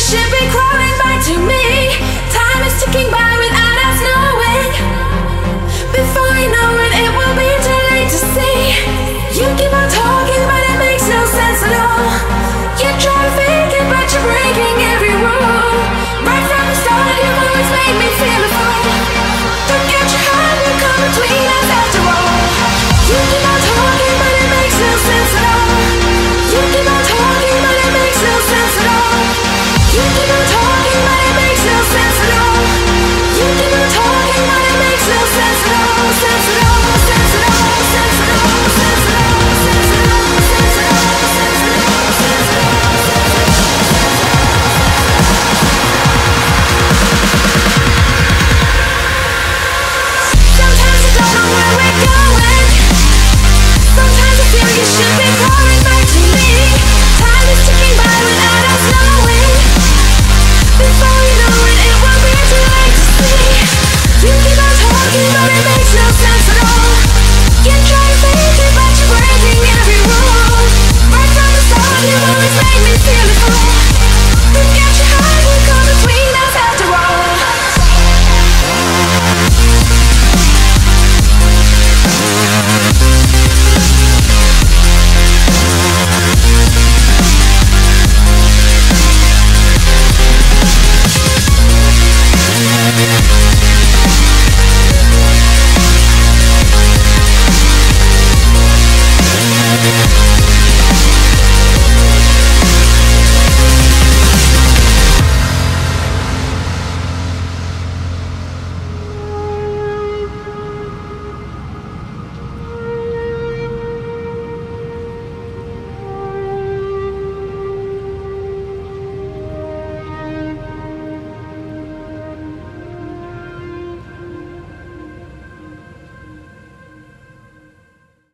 should be